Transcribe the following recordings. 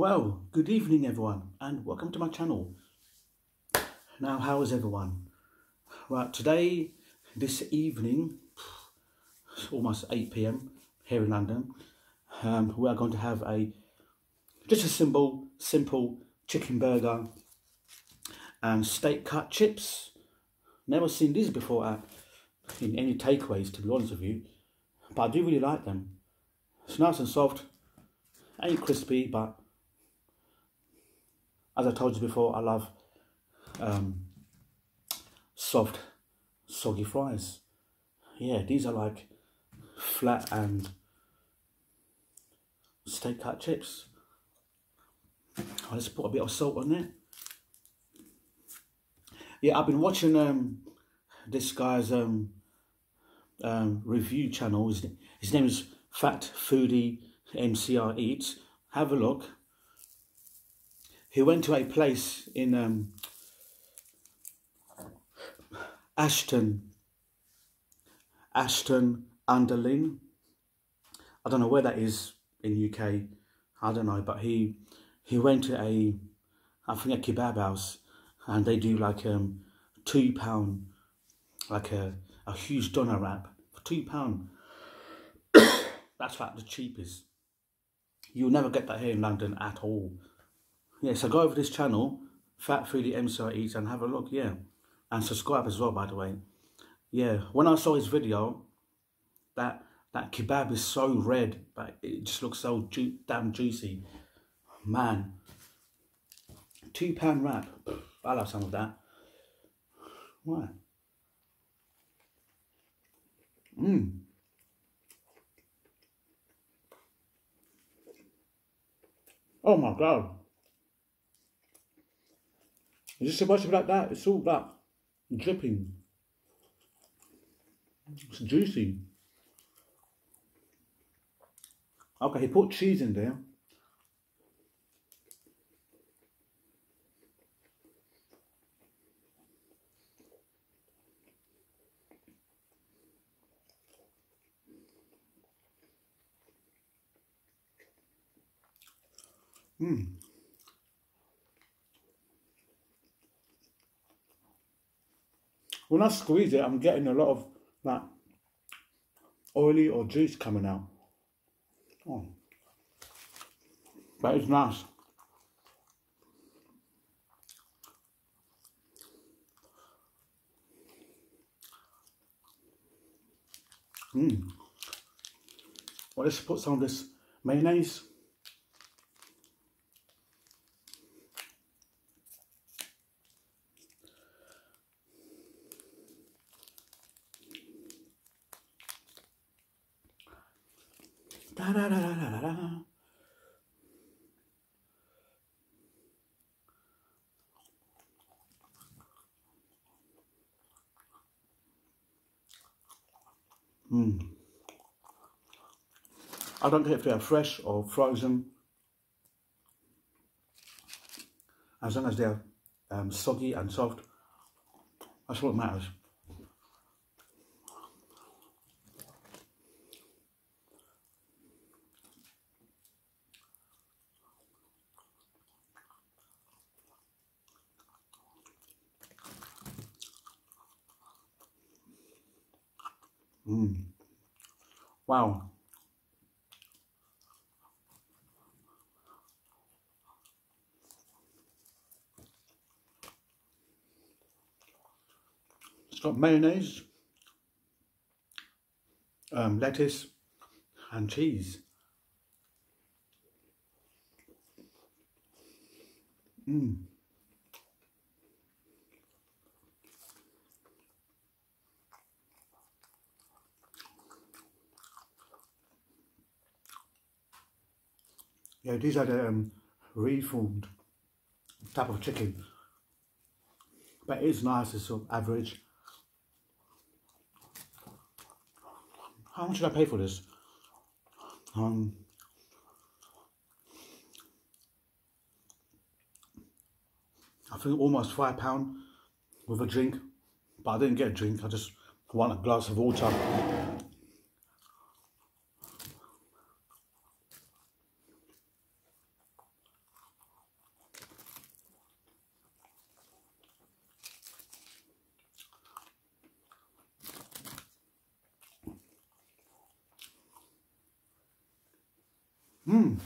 Well, good evening everyone and welcome to my channel. Now, how is everyone? Right, today, this evening, it's almost 8 p.m. here in London, um, we are going to have a just a simple, simple chicken burger and steak cut chips. Never seen these before at, in any takeaways, to be honest with you, but I do really like them. It's nice and soft, ain't crispy, but as I told you before, I love um, soft, soggy fries. Yeah, these are like flat and steak cut chips. I'll just put a bit of salt on there. Yeah, I've been watching um, this guy's um, um, review channel. His, his name is Fat Foodie MCR Eats. Have a look. He went to a place in um, Ashton, Ashton Underling. I don't know where that is in UK. I don't know, but he he went to a I think a kebab house, and they do like um two pound, like a a huge doner wrap for two pound. That's like the cheapest. You'll never get that here in London at all. Yeah, so go over this channel, Fat Foodie MCR Eats, and have a look. Yeah. And subscribe as well by the way. Yeah when i saw his video that that kebab is so red but it just looks so ju damn juicy. Man two pound wrap. I'll have some of that. What mmm. Oh my god it's just so much like that it's all that dripping. It's juicy. Okay, he put cheese in there. Mmm. When I squeeze it, I'm getting a lot of that oily or juice coming out. Oh. But it's nice. Mmm. Well, let's put some of this mayonnaise Da da da da da da. Mm. I don't care if they're fresh or frozen. As long as they're um, soggy and soft, that's what matters. Mm. Wow. It's got mayonnaise, um, lettuce and cheese. Mmm. Yeah, these are the um, reformed type of chicken. But it's nice, it's sort of average. How much did I pay for this? Um, I think almost five pound with a drink, but I didn't get a drink. I just want a glass of water. Mmm.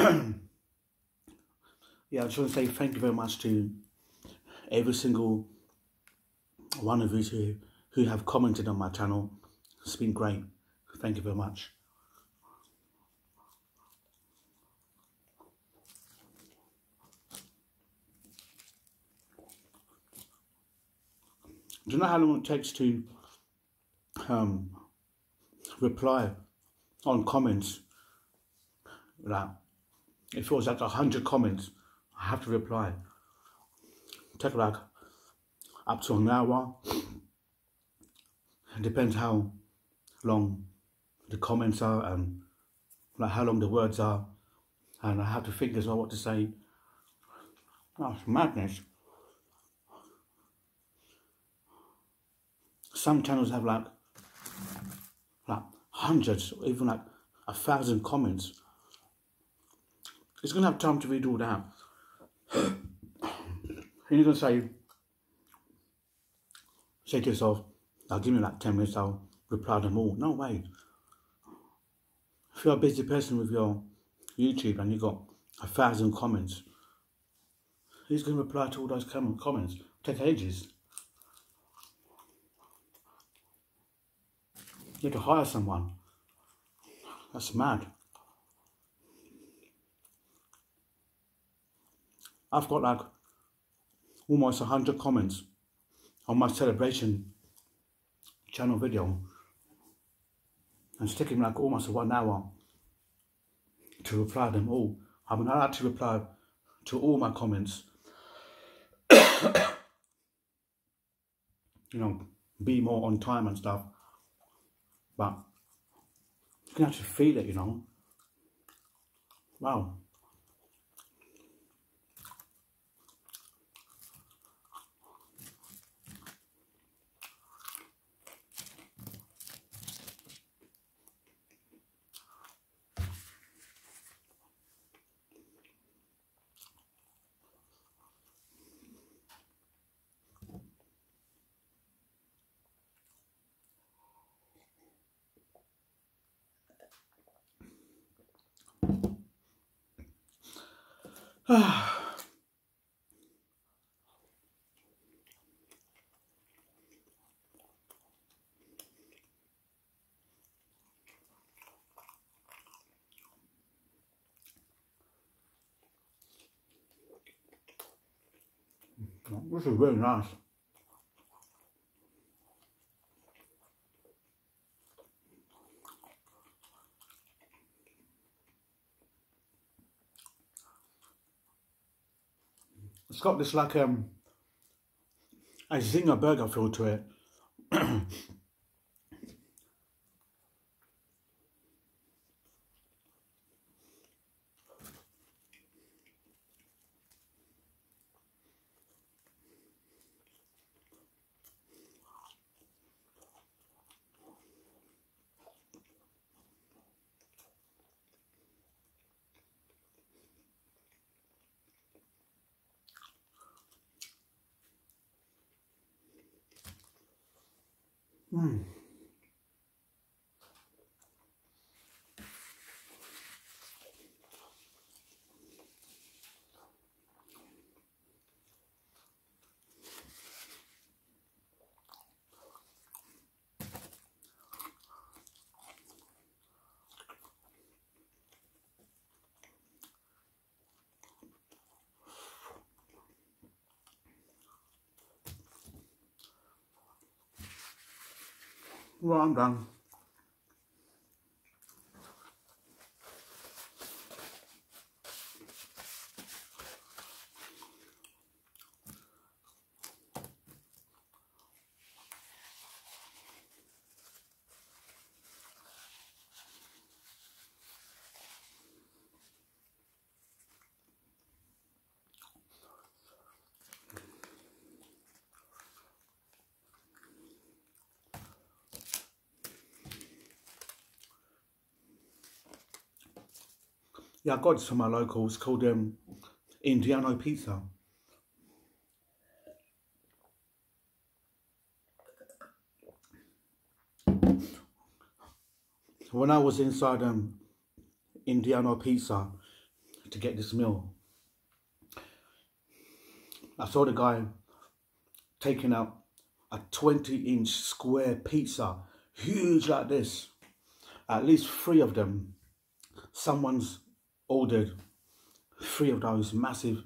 yeah, I just want to say thank you very much to every single one of you who, who have commented on my channel. It's been great. Thank you very much. Do you know how long it takes to um, reply on comments? Like, it was like a hundred comments, I have to reply. Take like up to an hour. It depends how long the comments are and like how long the words are. And I have to think as well what to say. Oh, it's madness. Some channels have like like hundreds, even like a thousand comments. It's gonna have time to read all that. and you're gonna say say to yourself, I'll give me like 10 minutes, I'll reply to them all. No way. If you're a busy person with your YouTube and you've got a thousand comments, who's going to reply to all those comments? Take ages. You have to hire someone. That's mad. I've got like almost 100 comments on my celebration channel video and it's taking like almost one hour to reply them all. I mean, I had to reply to all my comments. you know, be more on time and stuff. But you can actually feel it, you know. Wow. This is very nice. It's got this like um a zinger burger feel to it. Mm. Well, I'm Yeah, I got this from my local. It's called um, Indiano Pizza. When I was inside um, Indiano Pizza to get this meal, I saw the guy taking out a 20 inch square pizza, huge like this. At least three of them. Someone's ordered three of those massive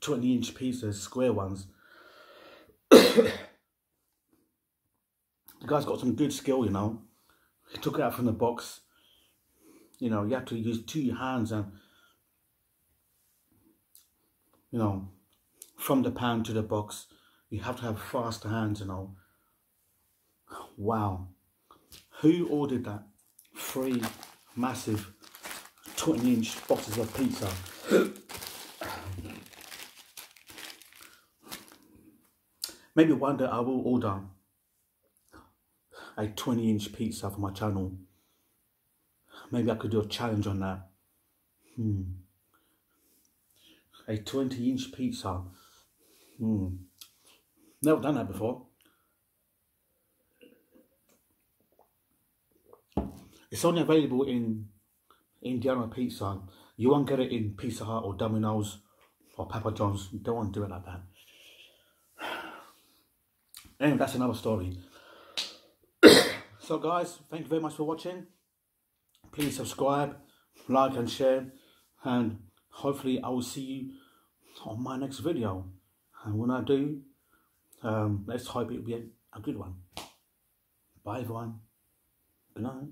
20 inch pieces, square ones. the guy's got some good skill, you know. He took it out from the box. You know, you have to use two hands and, you know, from the pan to the box, you have to have fast hands, you know. Wow. Who ordered that? Three massive 20 inch boxes of pizza. Maybe one day I will order a 20 inch pizza for my channel. Maybe I could do a challenge on that. Hmm. A 20 inch pizza. Hmm. Never done that before. It's only available in Indiana Pizza. You won't get it in Pizza Hut or Domino's or Papa John's. Want to do it like that. Anyway, that's another story. so guys, thank you very much for watching. Please subscribe, like and share. And hopefully I will see you on my next video. And when I do, um, let's hope it will be a, a good one. Bye everyone. Good night.